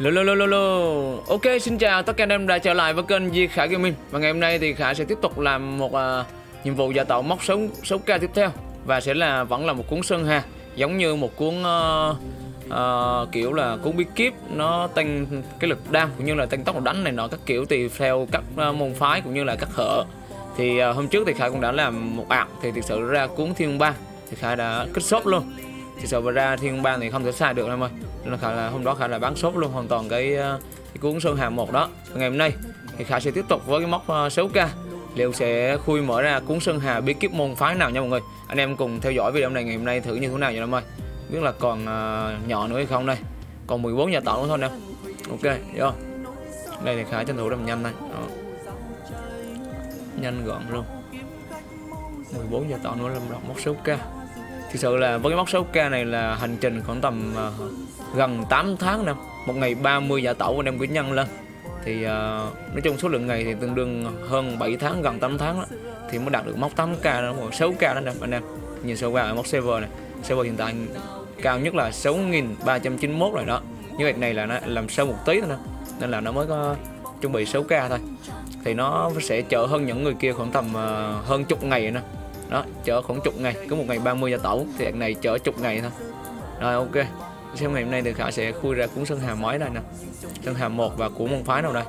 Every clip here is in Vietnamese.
Lô lô lô lô lô. Ok xin chào tất cả anh em đã trở lại với kênh Di Khải Gaming. Và ngày hôm nay thì Khải sẽ tiếp tục làm một uh, nhiệm vụ giả tạo móc số, số ca tiếp theo. Và sẽ là vẫn là một cuốn sơn ha Giống như một cuốn uh, uh, kiểu là cuốn bí kíp. Nó tăng cái lực đam cũng như là tăng tốc độ đánh này nọ các kiểu tùy theo các uh, môn phái cũng như là các hở. Thì uh, hôm trước thì Khải cũng đã làm một ạc thì thực sự ra cuốn thiên ba Thì Khải đã kết shop luôn. Thì sự ra thiên ba thì không thể sai được em ơi nên là khả là hôm đó khả là bán sốt luôn hoàn toàn cái, ờ, cái cuốn sơn hàm một đó. Ngày hôm nay thì khả sẽ tiếp tục với cái móc ờ, 6k liệu sẽ khui mở ra cuốn sơn hà bí kíp môn phái nào nha mọi người? Anh em cùng theo dõi video này ngày hôm nay thử như thế nào vậy em ơi? Biết là còn uh, nhỏ nữa hay không đây? Còn 14 nhà tạo nữa thôi nè. Ok vô. Đây thì khá tranh thủ làm nhanh này đó. nhanh gọn luôn. 14 giờ tạo nữa làm đọc móc 6k thực sự là với cái mốc 6k này là hành trình khoảng tầm uh, gần 8 tháng nè. Một ngày 30 giả tẩu anh em cứ nhân lên. Thì uh, nói chung số lượng ngày thì tương đương hơn 7 tháng gần 8 tháng đó. Thì mới đạt được mốc 8k đó, 6k đó nè anh em. Nhìn sơ qua ở mốc server này server hiện tại cao nhất là 6.391 rồi đó. Như vậy này là nó làm sâu một tí thôi nè. Nên là nó mới có chuẩn bị 6k thôi. Thì nó sẽ chợ hơn những người kia khoảng tầm uh, hơn chục ngày nữa đó chở khoảng chục ngày có một ngày 30 gia tẩu thì đợt này chở chục ngày thôi. Rồi ok. Xem ngày hôm nay thì khả sẽ khui ra cuốn sơn hà mới đây nè. Sơn hà một và của môn phái nào đây?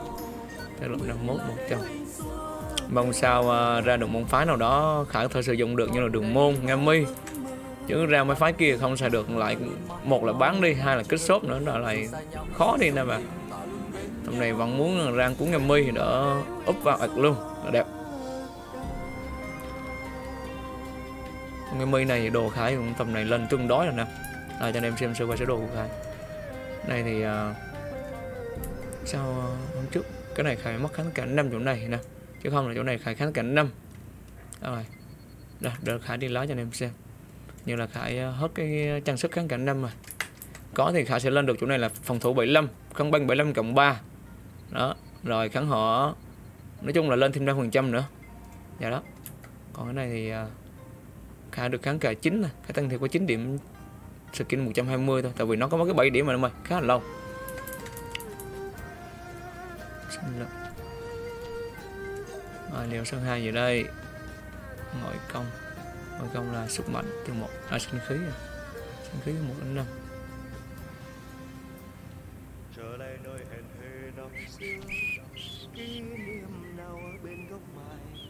Thế lượng 51 100 mong sao uh, ra được môn phái nào đó khả thể sử dụng được như là đường môn nga mi. Chứ ra mấy phái kia không xài được lại một là bán đi hai là kích shop nữa là lại khó đi nè bà. Hôm nay vẫn muốn ra cuốn nga mi đỡ úp vào ạch luôn là đẹp. Cái mây này đồ khải cũng tầm này lên tương đối rồi nè. Đây cho anh em xem sơ qua sơ đồ của khải. Này thì à, uh, sao uh, à, hôm trước cái này khải mất kháng cảnh năm chỗ này nè. Chứ không là chỗ này khải kháng cảnh năm. Rồi đây đợi khải đi lái cho anh em xem. Như là khải hết cái trang sức kháng cảnh năm rồi. có thì khải sẽ lên được chỗ này là phòng thủ 75 kháng băng 75 cộng 3 đó rồi kháng họ nói chung là lên thêm 5 phần trăm nữa. Dạ đó. Còn cái này thì uh, khả được kháng cả 9 này khả tăng thì có 9 điểm skin 120 thôi tại vì nó có mấy cái 7 điểm mà đúng rồi khá là lâu. À, liệu sơn hai gì đây. Ngoại công. Ngoại công là sức mạnh từ một. À sinh khí à. sinh khí một đến năm. Kỷ niệm nào ở bên góc mai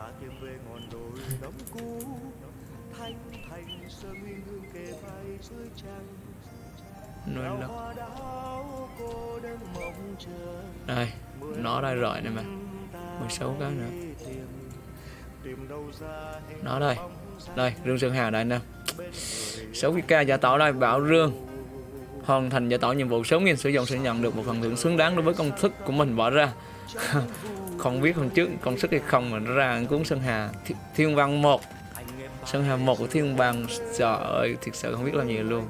ta tìm về ngọn đồi đóng cũ. Thanh thành sơ nguyên hương kề vai dưới trăng. Nói lắm đây nó đây rồi này mà 16 cái nữa. nó đây đây rương sơn hà đây nè. 6 cái k giả tỏ đây bảo rương hoàn thành giả tỏ nhiệm vụ sớm nghìn sử dụng sẽ nhận được một phần thưởng xứng đáng đối với công thức của mình bỏ ra không biết hôm trước công sức hay không mà nó ra cuốn Sơn Hà. Thiên Văn một. Sơn Hà một của Thiên Văn, trời ơi, thiệt sự không biết làm gì luôn.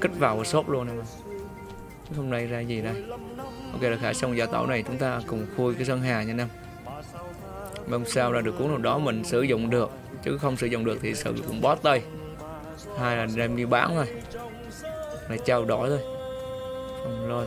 Kích vào và sốt luôn này mà hôm nay ra gì đây? Ok là khả xong giả tẩu này chúng ta cùng khui cái Sơn Hà nha em mong sao ra được cuốn nào đó mình sử dụng được. Chứ không sử dụng được thì sự cũng bó tay. Hai là đem đi bán thôi. Là trao đổi thôi. Không lôi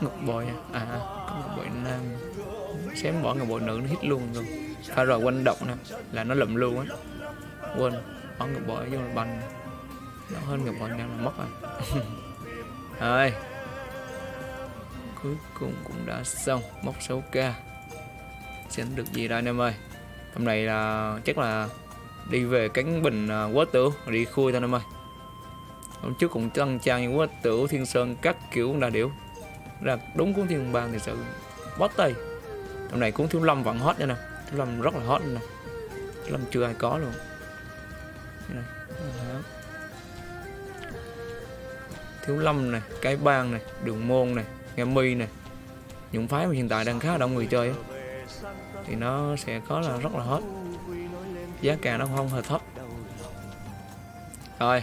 ngọc bội à? à có ngọc bội nam. Xém bỏ ngọc bội nữ nó hít luôn luôn pha rồi quanh động nè. Là nó lụm luôn á. Quên bỏ ngọc bội vô bành, nó hơn ngọc bội nam là mất rồi à. rồi. Cuối cùng cũng đã xong móc 6k xem được gì đây anh em ơi? Hôm nay là chắc là đi về cánh bình à, quá tử đi khui thôi anh em ơi hôm trước cũng tăng trang như quá tử thiên sơn các kiểu là điểu. Là đúng cuốn thiên bang thì sự bó tay. Hôm này cuốn thiếu lâm vẫn hot đây nè. Thiếu lâm rất là hot nè. Thiếu lâm chưa ai có luôn. Thiếu lâm này, cái bang này, đường môn này, nghe mi này. Những phái mà hiện tại đang khá đông người chơi ấy. thì nó sẽ có là rất là hot. Giá cả nó không hề thấp. Rồi.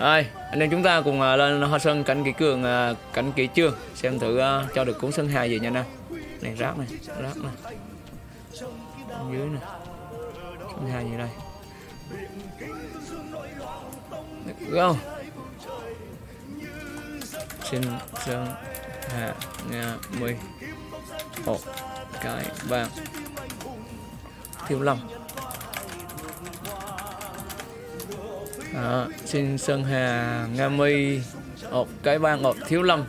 Rồi, anh em chúng ta cùng uh, lên hoa sơn cảnh kỹ cường uh, cảnh kỹ trương xem thử uh, cho được cuốn sân hai gì nha anh Này rác này, rác này. Ở dưới này. Sân hai gì đây? không Xin sân hạ nga mười, một cái vàng thiếu lòng à, xin sơn hà nga mi một cái bang một thiếu lâm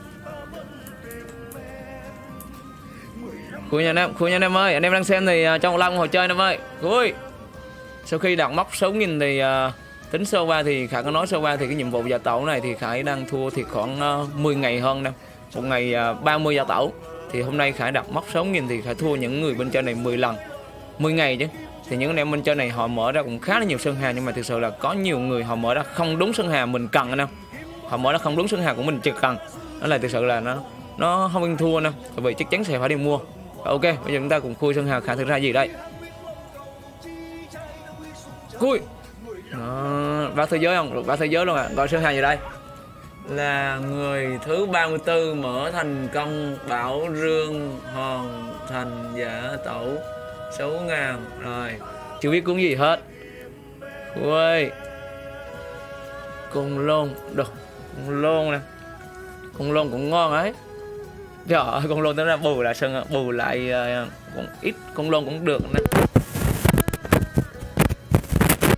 Khui nhà anh em, khui nhà anh em ơi, anh em đang xem thì uh, trong một lần hồi chơi anh em ơi. Khui. Sau khi đặt móc 6.000 thì uh, tính sơ qua thì Khải có nói sơ qua thì cái nhiệm vụ giả tẩu này thì Khải đang thua thì khoảng à, uh, 10 ngày hơn nè. Một ngày uh, 30 giả tẩu. Thì hôm nay Khải đặt móc 6.000 thì Khải thua những người bên trên này 10 lần. 10 ngày chứ. Thì những anh em bên trên này họ mở ra cũng khá là nhiều sân hà nhưng mà thực sự là có nhiều người họ mở ra không đúng sân hà mình cần anh em. Họ mở ra không đúng sân hà của mình trực cần. Đó là thực sự là nó nó không ăn thua nè vậy chắc chắn sẽ phải đi mua. Ok bây giờ chúng ta cùng khui sân hà khả thực ra gì đây? Khui. Đó, báo thế giới không? Báo thế giới luôn à gọi sân hà gì đây? Là người thứ 34 mở thành công bảo rương hoàn thành giả tẩu 6 ngàn Rồi. Chưa biết cuốn gì hết. Ui Cùng lôn. Được Cùng lôn nè. Cùng lôn cũng ngon ấy. Trời ơi con lôn tính ra bù lại sân bù lại uh, cũng ít. Con lôn cũng được nè.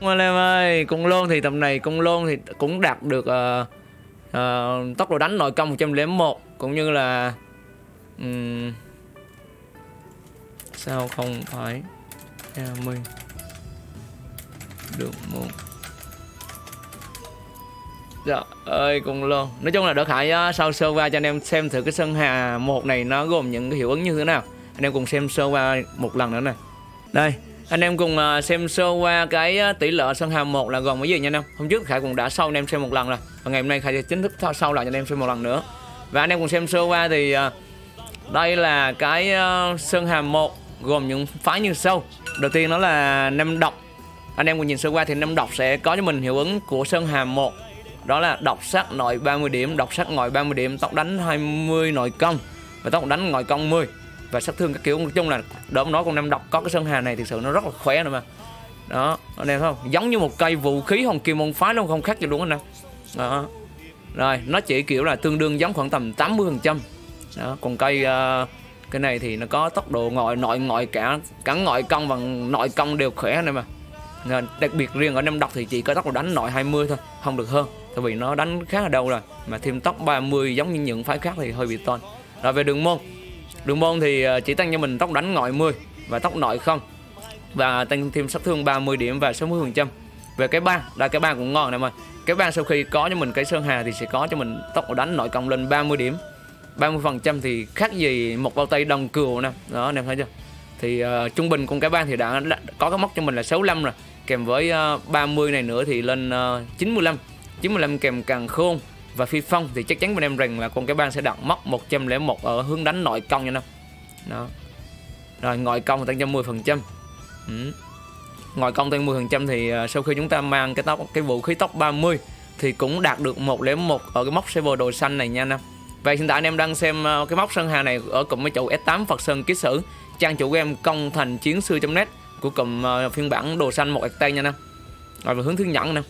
Anh em ơi, con lôn thì tầm này con lôn thì cũng đạt được uh, uh, tốc độ đánh nội công 101 cũng như là um, sao không phải 20 được một. Dạ ơi cùng luôn Nói chung là đỡ khải sau sơ qua cho anh em xem thử cái sân hà một này nó gồm những cái hiệu ứng như thế nào. Anh em cùng xem sơ qua một lần nữa nè. Đây, anh em cùng à, xem sơ qua cái tỷ lệ sân hà một là gồm cái gì nha anh em? Hôm trước Khải cũng đã sau anh em xem một lần rồi, Và ngày hôm nay Khải sẽ chính thức sau lại cho anh em xem một lần nữa. Và anh em cùng xem sơ qua thì à, Đây là cái à, sân hà một gồm những phái như sau. Đầu tiên đó là năm độc. Anh em cùng nhìn sơ qua thì năm độc sẽ có cho mình hiệu ứng của sơn hàm một, đó là độc sắc nội 30 điểm độc sắc ngoại 30 điểm tóc đánh 20 nội công và tóc đánh ngoại công 10 và sát thương các kiểu nói chung là đỡ nói con năm độc có cái sơn hà này thực sự nó rất là khỏe rồi mà. Đó anh em thấy không? Giống như một cây vũ khí hồng kim môn phái luôn không khác gì luôn anh em. Đó. Rồi nó chỉ kiểu là tương đương giống khoảng tầm 80 phần trăm. Đó còn cây uh, cái này thì nó có tốc độ ngoại nội, ngoại cả cả ngoại công và nội công đều khỏe này mà. Nên đặc biệt riêng ở năm độc thì chỉ có tốc độ đánh nội 20 thôi, không được hơn. Tại vì nó đánh khá là đâu rồi, mà thêm tốc 30 giống như những phái khác thì hơi bị ton rồi về đường môn. Đường môn thì ờ, chỉ tăng cho mình tốc đánh ngoại 10 và tốc nội không. Và tăng thêm sát thương 30 điểm và 60 phần trăm. Về cái ba là cái ba cũng ngon này mà. Cái ba sau khi có cho mình cái sơn hà thì sẽ có cho mình tốc đánh nội công lên 30 điểm. 30% thì khác gì một bao tay đồng cừu nè. Đó anh em thấy chưa? Thì uh, trung bình cùng cái ban thì đã, đã có cái mốc cho mình là 65 rồi. Kèm với ờ, uh, 30 này nữa thì lên uh, 95 95 kèm càng khôn và phi phong thì chắc chắn bên em rằng là con cái ban sẽ đặt mốc 101 ở hướng đánh nội công nha năm đó. Rồi ngoại công tăng cho 10 phần trăm. Ừ. ngoại công tăng 10 phần trăm thì uh, sau khi chúng ta mang cái tóc cái vũ khí tóc 30 thì cũng đạt được 101 ở cái mốc server đồ xanh này nha năm Vậy hiện tại anh em đang xem ờ, cái móc Sơn Hà này ở cụm máy chủ S8 Phật Sơn Ký Sử. Trang chủ game công thành chiến sư.net của cụm ờ, phiên bản đồ xanh một tay nha nè Rồi về hướng thiên nhẫn nè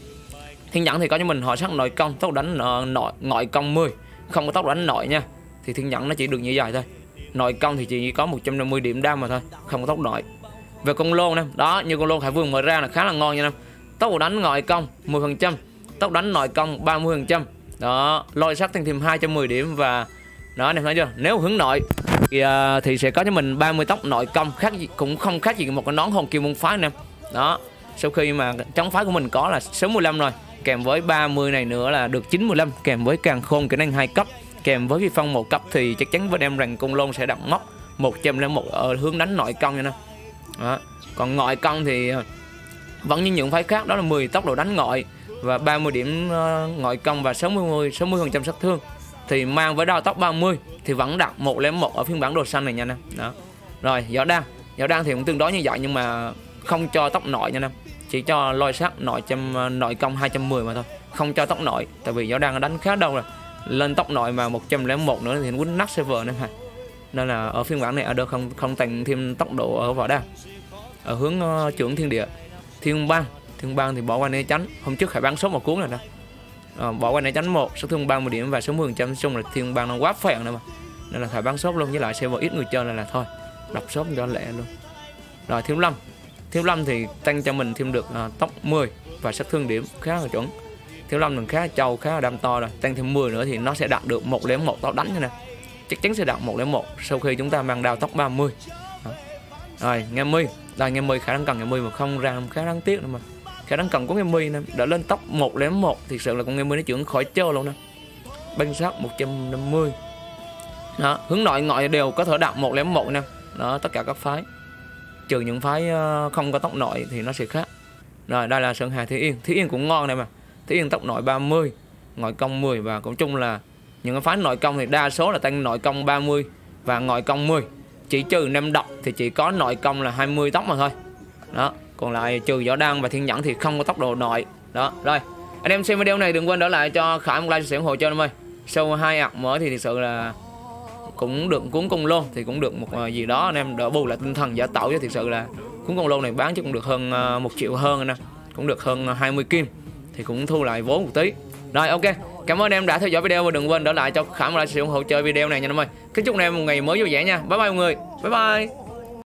Thiên nhẫn thì có cho mình họ sắc nội công, tốc đánh nội nội, ngoại công 10 Không có tốc đánh nội nha. Thì thiên nhẫn nó chỉ được như vậy thôi. Nội công thì chỉ có 150 điểm đam mà thôi, Không có tốc nội. Về con lô nè Đó, như con lô Hải Vương mở ra là khá là ngon nha nè Tốc đánh ngoại công 10% Tốc đánh nội công 30% đó lôi sắc tăng thêm 210 điểm và đó anh em thấy chưa nếu hướng nội thì, uh, thì sẽ có cho mình 30 tóc nội công khác gì, cũng không khác gì một cái nón hồn kim môn phái anh em đó sau khi mà chống phái của mình có là 65 rồi kèm với 30 này nữa là được 95 kèm với càng khôn kỹ năng hai cấp kèm với vi phong một cấp thì chắc chắn với em rằng cung lôn sẽ đặt móc 101 ở hướng đánh nội công nha nè đó. còn ngoại công thì à, vẫn như những phái khác đó là 10 tốc độ đánh ngoại và 30 điểm ờ, ngoại công và 60 60 phần trăm sát thương. Thì mang với đao tốc 30 thì vẫn đạt một một ở phiên bản đồ xanh này nha nè đó. Rồi gió đan gió đan thì cũng tương đối như vậy nhưng mà không cho tốc nội nha nè chỉ cho lôi sắt nội trăm ờ, nội công 210 mà thôi. Không cho tốc nội tại vì gió đang đánh khá đâu rồi. Lên tốc nội mà 101 nữa thì quýnh nát server nữa ha nên là ở phiên bản này ở đâu không không tăng thêm tốc độ ở vỏ đan ở hướng uh, trưởng thiên địa. Thiên bang thương băng thì bỏ qua né tránh. Hôm trước Khải bán số một cuốn rồi đó à, ờ, bỏ qua né tránh một số thương 30 điểm và số 10 trăm chung là thiên băng nó quá phèn nữa mà. Nên là Khải bán sốt luôn với lại server ít người chơi là, là thôi đọc sốt cho lẹ luôn. Rồi thiếu lâm. Thiếu lâm thì tăng cho mình thêm được à, tốc 10 và sát thương điểm khá là chuẩn. Thiếu lâm mình khá là trâu khá là đam to rồi tăng thêm 10 nữa thì nó sẽ đạt được một đến một tóc đánh nè. Chắc chắn sẽ đạt một đến một sau khi chúng ta mang đào tóc 30 Đó. rồi nghe mi là nghe mi khả năng cần nghe mi mà không ra khá đáng tiếc nữa mà khả năng cần có nghe mi nè, đã lên top một đến một. Thì sự là con nghe mi nó chuyển khỏi chơi luôn nè. Bên sát 150 đó, hướng nội ngoại đều có thể đạt một đến một nè. Đó, tất cả các phái. Trừ những phái ờ, không có tốc nội thì nó sẽ khác. Rồi, đây là sơn hà thí yên. Thí yên cũng ngon này mà. Thí yên tốc nội 30 ngoại công 10 và cũng chung là những cái phái nội công thì đa số là tăng nội công 30 và ngoại công 10 chỉ trừ năm độc thì chỉ có nội công là 20 tóc mà thôi. Đó còn lại trừ võ đăng và thiên nhẫn thì không có tốc độ nội. Đó, rồi. Anh em xem video này đừng quên đỡ lại cho khải một like sự ủng hộ cho em ơi. Sau hai ạc mở thì thực sự là cũng được, cuốn công lô thì cũng được một ờ, gì đó. Anh em đỡ bù lại tinh thần giả tạo chứ, thực sự là cuốn công lô này bán chứ cũng được hơn ờ, một triệu hơn anh em. Cũng được hơn ờ, 20 kim, thì cũng thu lại vốn một tí. Rồi, ok. Cảm ơn em đã theo dõi video và đừng quên đỡ lại cho khả một like sự ủng hộ chơi video này nha em ơi. Kính chúc em một ngày mới vui vẻ nha. Bye bye mọi người. Bye bye.